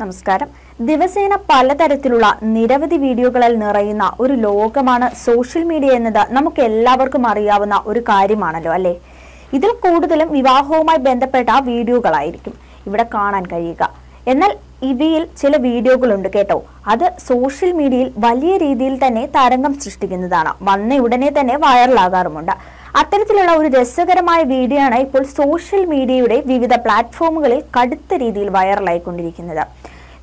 നമസ്കാരം. ദിവസേന പലതരത്തിലുള്ള നിരവധി വീഡിയോകളിൽ നിറയുന്ന ഒരു ലോകമാണ് സോഷ്യൽ മീഡിയ എന്നത്. നമുക്ക് എല്ലാവർക്കും അറിയാവുന്ന ഒരു കാര്യമാണല്ലോ അല്ലേ? ഇതിൽ കൂടുതലും വിവാഹവുമായി ബന്ധപ്പെട്ട വീഡിയോകളായിരിക്കും ഇവിടെ കാണാൻ കഴിയുക. എന്നാൽ ഇവയിൽ ചില വീഡിയോകളുണ്ട് കേട്ടോ. അത് സോഷ്യൽ മീഡിയയിൽ വലിയ രീതിയിൽ തന്നെ തരംഗം സൃഷ്ടിക്കുന്നതാണ്. വന്ന ഉടനെ തന്നെ വൈറലാകാറുമുണ്ട്. അത്തരത്തിലുള്ള ഒരു രസകരമായ വീഡിയോ ആണ് ഇപ്പോൾ സോഷ്യൽ മീഡിയയുടെ വിവിധ പ്ലാറ്റ്ഫോമുകളിൽ കടുത്ത രീതിയിൽ വൈറലായിക്കൊണ്ടിരിക്കുന്നത്.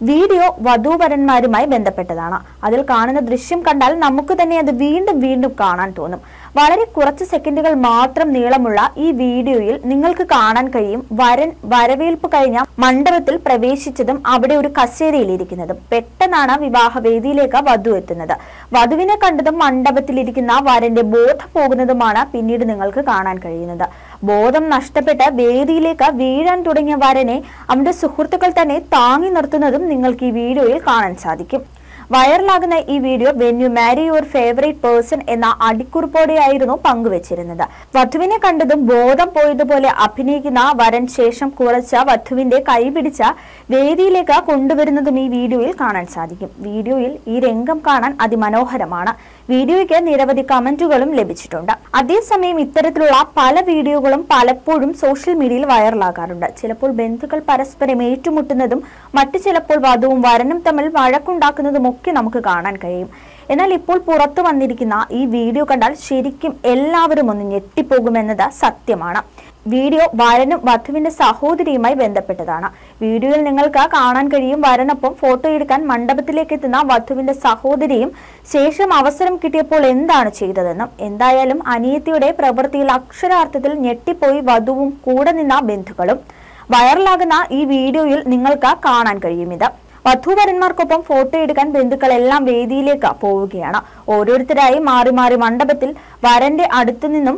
വീഡിയോ വധൂവരന്മാരുമായി ബന്ധപ്പെട്ടതാണ്. അതിൽ കാണുന്ന ദൃശ്യം കണ്ടാൽ നമുക്ക് തന്നെ അത് വീണ്ടും വീണ്ടും കാണാൻ തോന്നും. വളരെ കുറച്ച് സെക്കൻഡുകൾ മാത്രം നീളമുള്ള ഈ വീഡിയോയിൽ നിങ്ങൾക്ക് കാണാൻ കഴിയും വരൻ വരവേൽപ്പ് കഴിഞ്ഞ മണ്ഡപത്തിൽ പ്രവേശിച്ചതും അവിടെ ഒരു കസേരയിലിരിക്കുന്നതും പെട്ടെന്നാണ് വിവാഹവേദിയിലേക്ക് വധു എത്തുന്നത്. വധുവിനെ കണ്ടതും മണ്ഡപത്തിലിരിക്കുന്ന വരന്റെ ബോധം പോകുന്നതുമാണ് പിന്നീട് നിങ്ങൾക്ക് കാണാൻ കഴിയുന്നത്. ബോധം നഷ്ടപ്പെട്ട് വേദിയിലേക്ക് വീഴാൻ തുടങ്ങിയ വരനെ അവന്റെ സുഹൃത്തുക്കൾ തന്നെ താങ്ങി നിർത്തുന്നതും നിങ്ങൾക്ക് ഈ വീഡിയോയിൽ കാണാൻ സാധിക്കും. വൈറലാകുന്ന ഈ video when you marry your favourite person എന്ന അടിക്കുറിപ്പോടെയായിരുന്നു പങ്കുവച്ചിരുന്നത്. വധുവിനെ കണ്ടതും ബോധം പോയതുപോലെ അഭിനയിക്കുന്ന വരൻ ശേഷം കുറച്ച വധുവിന്റെ കൈപിടിച്ച വേദിയിലേക്ക് കൊണ്ടുവരുന്നതും ഈ വീഡിയോയിൽ കാണാൻ സാധിക്കും. വീഡിയോയിൽ ഈ രംഗം കാണാൻ അതിമനോഹരമാണ്. വീഡിയോയ്ക്ക് നിരവധി കമന്റുകളും ലഭിച്ചിട്ടുണ്ട്. അതേസമയം ഇത്തരത്തിലുള്ള പല വീഡിയോകളും പലപ്പോഴും സോഷ്യൽ മീഡിയയിൽ വൈറലാകാറുണ്ട്. ചിലപ്പോൾ ബന്ധുക്കൾ പരസ്പരം ഏറ്റുമുട്ടുന്നതും മറ്റു ചിലപ്പോൾ വധുവും വരനും തമ്മിൽ വഴക്കുണ്ടാക്കുന്നതും ഒക്കെ നമുക്ക് കാണാൻ കഴിയും. എന്നാൽ ഇപ്പോൾ പുറത്തു വന്നിരിക്കുന്ന ഈ വീഡിയോ കണ്ടാൽ ശരിക്കും എല്ലാവരും ഒന്ന് ഞെട്ടിപ്പോകുമെന്നത് സത്യമാണ്. വീഡിയോ വരനും വധുവിന്റെ സഹോദരിയുമായി ബന്ധപ്പെട്ടതാണ്. വീഡിയോയിൽ നിങ്ങൾക്ക് കാണാൻ കഴിയും. വരനൊപ്പം ഫോട്ടോ എടുക്കാൻ മണ്ഡപത്തിലേക്ക് എത്തുന്ന വധുവിന്റെ സഹോദരിയും ശേഷം അവസരം കിട്ടിയപ്പോൾ എന്താണ് ചെയ്തതെന്നും എന്തായാലും അനിയത്തിയുടെ പ്രവൃത്തിയിൽ അക്ഷരാർത്ഥത്തിൽ ഞെട്ടിപ്പോയി വധുവും കൂടെ നിന്ന ബന്ധുക്കളും വൈറലാകുന്ന ഈ വീഡിയോയിൽ നിങ്ങൾക്ക് കാണാൻ കഴിയും ഇത്. വധൂവരന്മാർക്കൊപ്പം ഫോട്ടോ എടുക്കാൻ ബന്ധുക്കളെല്ലാം വേദിയിലേക്ക് പോവുകയാണ്. ഓരോരുത്തരായി മാറി മാറി മണ്ഡപത്തിൽ വരന്റെ അടുത്തു നിന്നും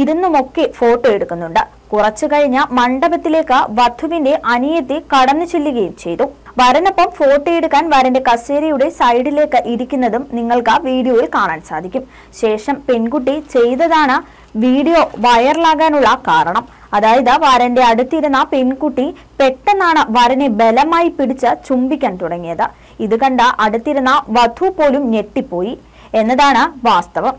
ഇരുന്നുമൊക്കെ ഫോട്ടോ എടുക്കുന്നുണ്ട്. കുറച്ചു കഴിഞ്ഞ മണ്ഡപത്തിലേക്ക് വധുവിന്റെ അനിയത്തെ കടന്നു ചെല്ലുകയും ചെയ്തു. വരനൊപ്പം ഫോട്ടോ എടുക്കാൻ വരന്റെ കസേരയുടെ സൈഡിലേക്ക് ഇരിക്കുന്നതും നിങ്ങൾക്ക് ആ വീഡിയോയിൽ കാണാൻ സാധിക്കും. ശേഷം പെൺകുട്ടി ചെയ്തതാണ് വീഡിയോ വൈറലാകാനുള്ള കാരണം. അതായത് വരന്റെ അടുത്തിരുന്ന പെൺകുട്ടി പെട്ടെന്നാണ് വരനെ ബലമായി പിടിച്ച് ചുംബിക്കാൻ തുടങ്ങിയത്. ഇത് കണ്ട അടുത്തിരുന്ന വധു പോലും ഞെട്ടിപ്പോയി. എന്നതാണ് വാസ്തവം.